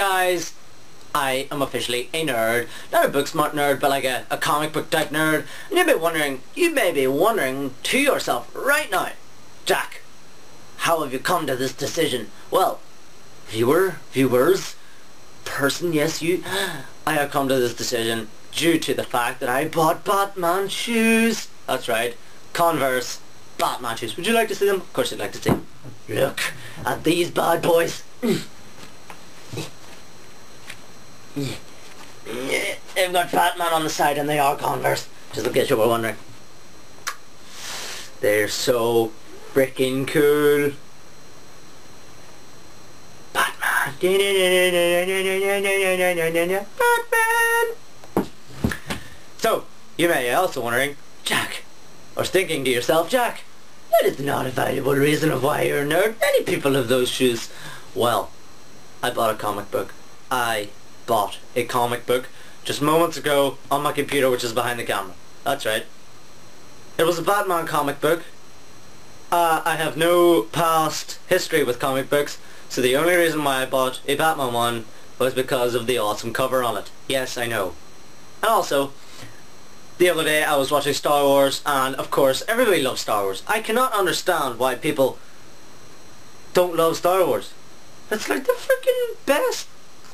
guys, I am officially a nerd. Not a book smart nerd, but like a, a comic book type nerd. And you may be wondering, you may be wondering to yourself right now, Jack, how have you come to this decision? Well, viewer, viewers, person, yes, you, I have come to this decision due to the fact that I bought Batman shoes. That's right, Converse Batman shoes. Would you like to see them? Of course you'd like to see them. Look at these bad boys. They've got Batman on the side and they are Converse. Just in case you were wondering. They're so freaking cool. Batman. Batman. So, you may be also wondering, Jack, or thinking to yourself, Jack, that is not a valuable reason of why you're a nerd. Many people have those shoes. Well, I bought a comic book. I bought a comic book just moments ago on my computer which is behind the camera. That's right. It was a Batman comic book. Uh, I have no past history with comic books, so the only reason why I bought a Batman one was because of the awesome cover on it. Yes, I know. And also, the other day I was watching Star Wars, and of course, everybody loves Star Wars. I cannot understand why people don't love Star Wars. It's like the freaking best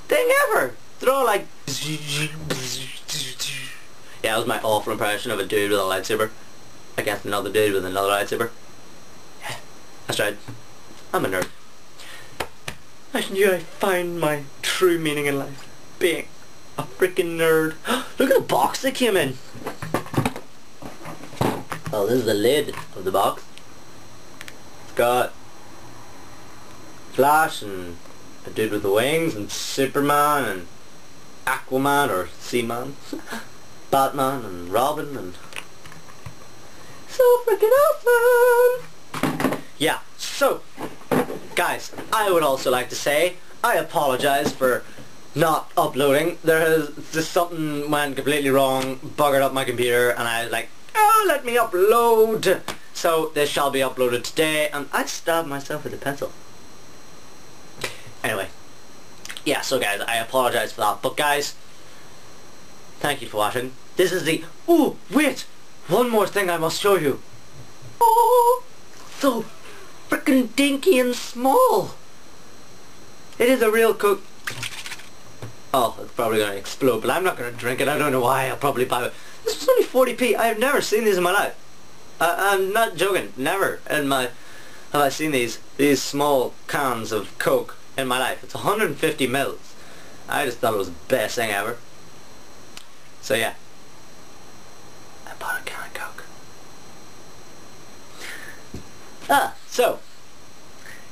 thing ever. They're all like... Yeah, that was my awful impression of a dude with a lightsaber against another dude with another lightsaber. Yeah, that's right. I'm a nerd. I knew I'd find my true meaning in life. Being a freaking nerd. Look at the box that came in. Oh, this is the lid of the box. It's got Flash and a dude with the wings and Superman and Aquaman or Seaman, Batman and Robin and so freaking awesome! Yeah, so guys, I would also like to say I apologize for not uploading. There has just something went completely wrong, buggered up my computer and I was like, oh let me upload! So this shall be uploaded today and I stabbed myself with a pencil. Anyway, yeah, so guys, I apologize for that. But guys, thank you for watching. This is the... Oh, wait! One more thing I must show you. Oh, so freaking dinky and small. It is a real Coke. Oh, it's probably going to explode, but I'm not going to drink it. I don't know why. I'll probably buy it. This was only 40p. I've never seen these in my life. I, I'm not joking. Never in my have I seen these these small cans of Coke in my life. It's 150 mils. I just thought it was the best thing ever. So yeah. I bought a can of Coke. Ah, so.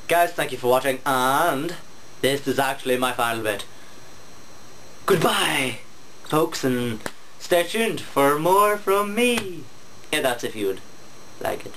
Guys, thank you for watching, and this is actually my final bit. Goodbye, folks, and stay tuned for more from me. Yeah, that's if you would like it.